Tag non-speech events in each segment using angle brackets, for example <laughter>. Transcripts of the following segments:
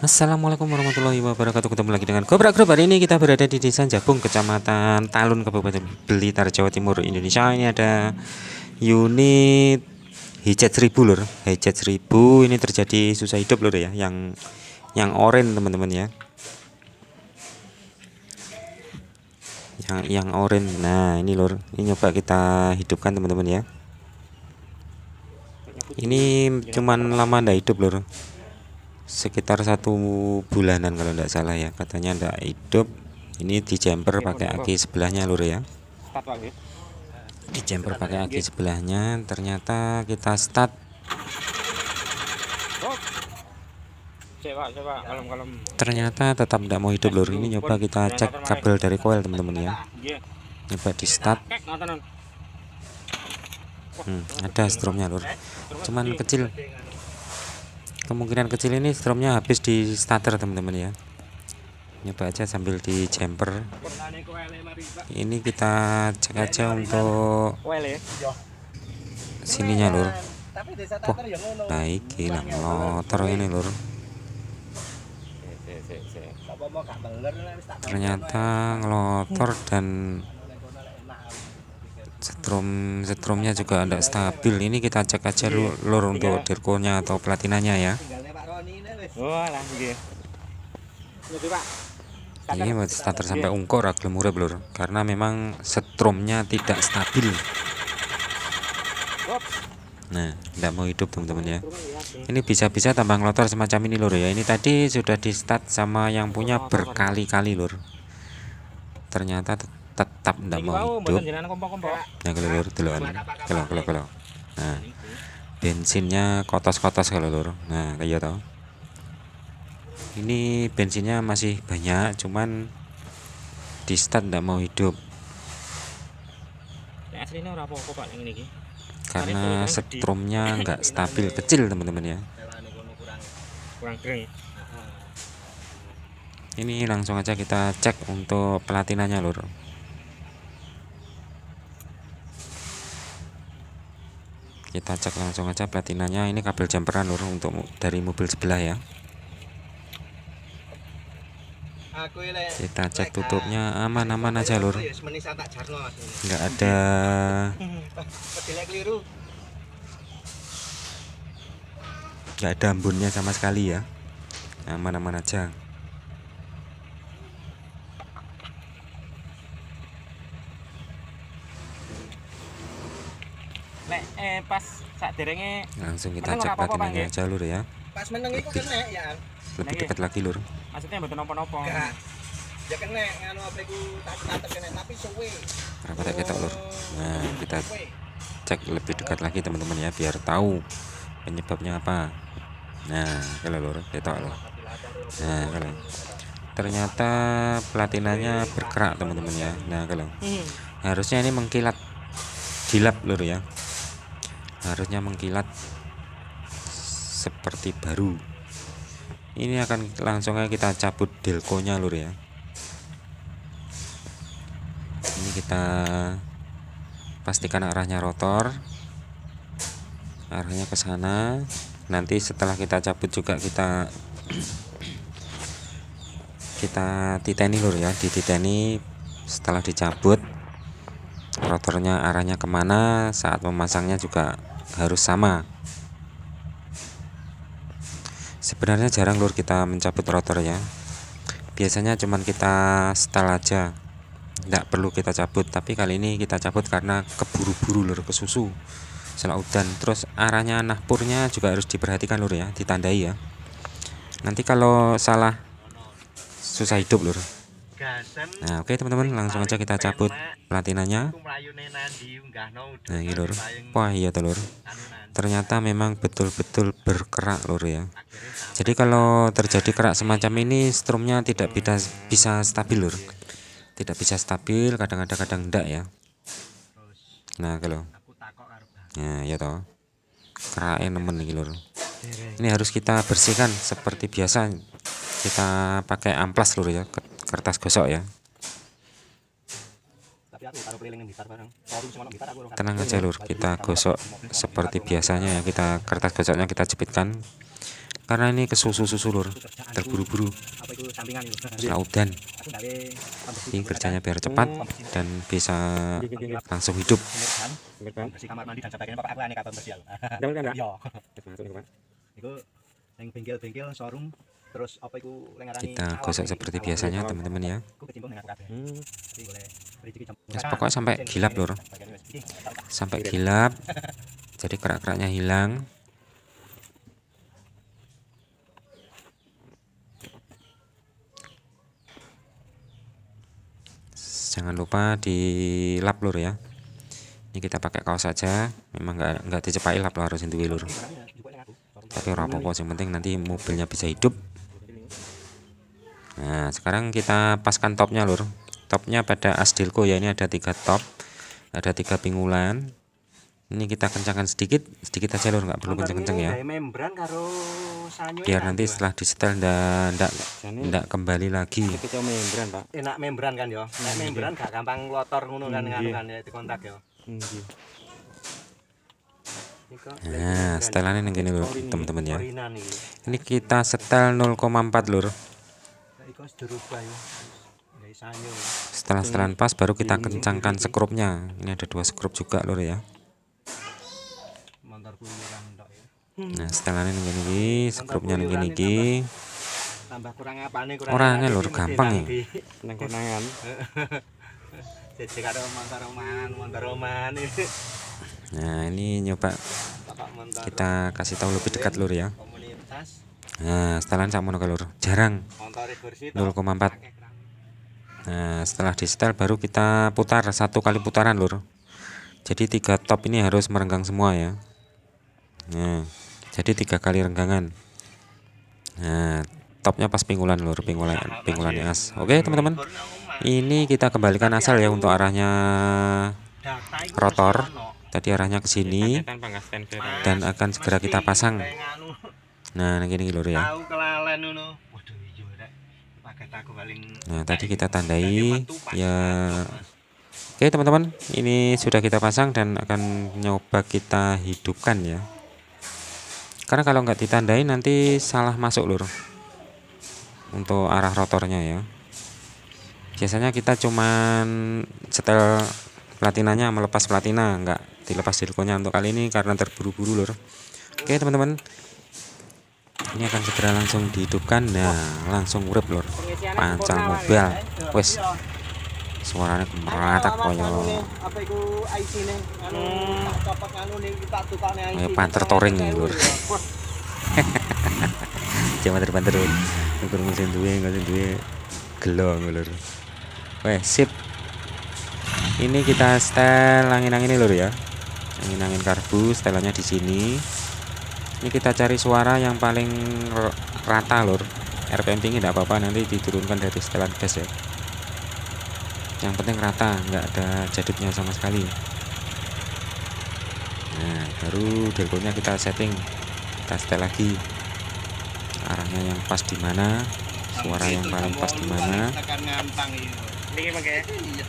Assalamualaikum warahmatullahi wabarakatuh. Ketemu lagi dengan Gobrak Group. Hari ini kita berada di Desa Jabung Kecamatan Talun Kabupaten Blitar Jawa Timur Indonesia. Ini ada unit hijet 1000 lur. Hijet 1000 ini terjadi susah hidup lur ya. Yang yang oren teman-teman ya. Yang yang oren nah ini lur. Ini nyoba kita hidupkan teman-teman ya. Ini cuman lama ndak hidup lur sekitar satu bulanan kalau tidak salah ya. Katanya tidak hidup. Ini di jumper pakai aki sebelahnya lur ya. Di jumper pakai aki sebelahnya. Ternyata kita start. Ternyata tetap tidak mau hidup lur. Ini nyoba kita cek kabel dari coil teman-teman ya. nyoba di start. hmm, ada stromnya lur. Cuman kecil kemungkinan kecil ini stromnya habis di starter teman-teman ya. Nyoba aja sambil di jumper ini kita cek aja untuk sininya lur. Oh baik hilang motor ini lur. Ternyata ngelotor dan setrum setrumnya juga ada stabil. Ini kita cek aja lur untuk dirkonya atau platinanya ya. Ini buat starter sampai ungkor agak murah lur. Karena memang setrumnya tidak stabil. Nah tidak mau hidup teman-teman ya. Ini bisa-bisa tambah ngelotor semacam ini lur ya. Ini tadi sudah di start sama yang punya berkali-kali lur. Ternyata tetap tidak mau hidup. nah kalau lur dulu kalau kalau kalau nah bensinnya kotos-kotos kalau lur. Nah kayak tau ini bensinnya masih banyak cuman di start tidak mau hidup. Karena setrumnya <coughs> nggak stabil kecil teman-teman ya. Ini langsung aja kita cek untuk pelatinanya lur kita cek langsung aja platinanya. Ini kabel jumperan lur untuk dari mobil sebelah ya. Kita cek tutupnya. aman-aman aja lur. nggak ada. <laughs> Nggak ada embunnya sama sekali ya. Aman-aman aja Lek eh pas saat derenge langsung kita cek platinanya aja lur ya. Pas meneng iku kena ya? Lebih dekat lagi lur. Maksudnya mboten napa-napa enggak. Ya kena nganu apa iku kena tapi suwe. Berapa tak kita lur. Nah kita cek lebih dekat lagi teman-teman ya biar tahu penyebabnya apa. Nah kalau lur. Kita lur. Nah kalau ternyata platinanya berkerak teman-teman ya. Nah kalau harusnya ini mengkilat gilap lur ya harusnya mengkilat seperti baru. Ini akan langsung aja kita cabut delkonya lur ya. Ini kita pastikan arahnya rotor arahnya ke sana. Nanti setelah kita cabut juga kita kita titeni lur ya. Dititeni setelah dicabut rotornya arahnya ke mana saat memasangnya juga harus sama. Sebenarnya jarang lur kita mencabut rotor ya. Biasanya cuman kita setel aja. Tidak perlu kita cabut tapi kali ini kita cabut karena keburu-buru lur ke susu setelah udan terus arahnya nahpurnya juga harus diperhatikan lur ya ditandai ya. Nanti kalau salah susah hidup lur Nah, oke okay, teman-teman, langsung aja kita cabut platinanya. Nah, ini lur. Wah, iya telur. Ternyata memang betul-betul berkerak lur ya. Jadi kalau terjadi kerak semacam ini, strumnya tidak bisa bisa stabil lur. Tidak bisa stabil, kadang-kadang kadang enggak ya. Nah, kalau Nah, ya toh. Keraknya nemen nih lur. Ini harus kita bersihkan seperti biasa. Kita pakai amplas lur ya kertas gosok ya. Tenang aja lur. Kita gosok seperti biasanya ya kita kertas gosoknya kita jepitkan. Karena ini kesusu-susu lur. Terburu-buru. Laudan ini kerjanya biar cepat dan bisa langsung hidup. Itu <laughs> yang bengkel-bengkel showroom terus apa itu kita gosok seperti biasanya teman-teman ya. Hmm. Ya, pokoknya sampai gilap, tak. sampai gilap. Jadi kerak-keraknya hilang. Jangan lupa dilap lur ya. Ini kita pakai kaos saja. Memang nggak nggak dicepai lap lo harus lur. Aku, showroom. tapi apa-apa yang penting nanti mobilnya bisa hidup nah sekarang kita paskan topnya lur. Topnya pada asdilco ya. Ini ada tiga top ada tiga pingulan ini kita kencangkan sedikit sedikit aja lur. Nggak perlu ya. membran karo sanyo biar enak, nanti setelah di setel ndak ndak kembali lagi. Membran, Pak. enak membran kan yo? Nek membran gak gampang lotor ngono kan kan ya Nggih. Niko, nah setelannya yang gini lur teman-teman ya. Ini kita setel 0,4 lur setelah setelan pas baru kita kencangkan skrupnya ini ada dua skrup juga lur ya ya. nah setelannya yang gini skrupnya yang gini iki Tambah kurang apane kurang. Orangnya iki gampang ya. nang di- Kenang-kenangan. <laughs> Jadi karo motor oman, motor oman iki. nah ini nyoba kita kasih tahu lebih dekat lur ya nah setelan sama lur jarang 0,4 pakai keramik. Nah, setelah di setel baru kita putar satu kali putaran, Lur. Jadi tiga top ini harus merenggang semua ya. Nah, jadi tiga kali renggangan. Nah, topnya pas pinggulan, Lur, pinggulan pinggulan as. Oke, teman-teman. Ini kita kembalikan asal ya untuk arahnya rotor. Tadi arahnya ke sini dan akan segera kita pasang. Nah, ini gini Lur ya. Tahu kelalen ngono. Waduh iya rek. Paket aku paling Nah, tadi kita tandai ya Oke teman-teman, ini sudah kita pasang dan akan nyoba kita hidupkan ya. Karena kalau nggak ditandai nanti salah masuk lur. Untuk arah rotornya ya. Biasanya kita cuman setel platinanya melepas platina, nggak dilepas silikonya untuk kali ini karena terburu-buru lur. Oke teman-teman, ini akan segera langsung dihidupkan. Nah, langsung urip lur. Pancal mobil, wes suaranya kemeratak koyo anu anu. Kayak panter touring nih, Lur. Jangan <laughs> banter-banter lur. Ukur mesin duwe, mesin duwe gelo lur. Weh, sip. Ini kita setel angin-angin ini lur ya. Angin-angin karbu, setelannya di sini. Ini kita cari suara yang paling rata lur. RPM tinggi tidak apa-apa nanti diturunkan dari setelan gas ya. Yang penting rata, nggak ada jadutnya sama sekali. Nah, baru delkonya kita setting. Kita setel lagi. Arahnya yang pas di mana, suara yang paling pas di mana.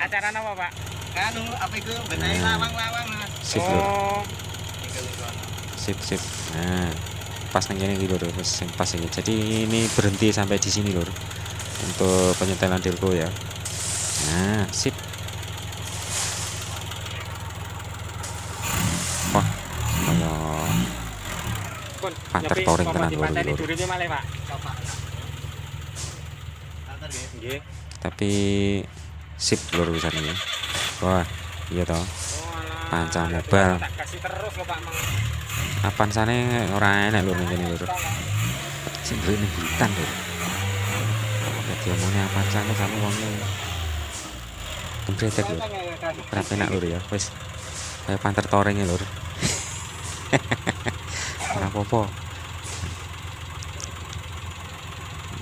Acara apa, Pak? Anu apa Nah. lawang-lawang Oh. Sip sip. Nah, pas nang kene iki lur, wis sing pas ini. Jadi ini berhenti sampai di sini lur. Untuk penyetelan delco ya. Nah, sip. Wah, kaya pun. Panter touring tenan, Lur, Lur. tapi sip lur wisan ya. Wah, iya toh. Oh, Ya, mobile. Lho. Apaan sana ora enak lur ngene lur. Sing duwe ning Blitar lur. Dadi omongnya apaan sana sama wonge. Kembretek lur. Ora enak lur ya. Wis kayak panter toreng lur. <laughs> Ora apa-apa.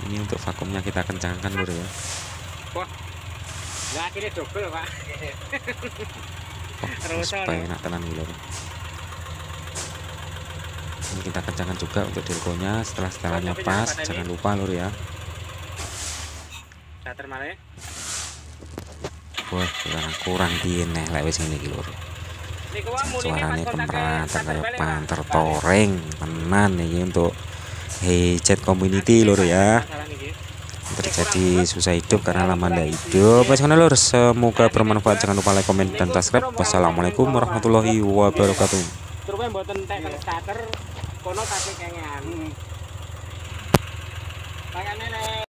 Ini untuk vakumnya kita kencangkan lur ya. Lah akhirnya double, Pak. Lur. enak tenan lur. Ini kita kencangkan juga untuk delkonya setelah setelannya tapi pas, jangan ini. lupa lur ya. Wah, kurang kurang nih lek wis ngene iki lur. Kemeratak Dater kayak panter toreng, tenan iki untuk chat community lur ya terjadi susah hidup karena lama ndak hidup ngono lur semoga bermanfaat jangan lupa like comment dan subscribe wassalamualaikum warahmatullahi wabarakatuh Terus kan mboten tekan starter kono tapi kengean. Pakane nek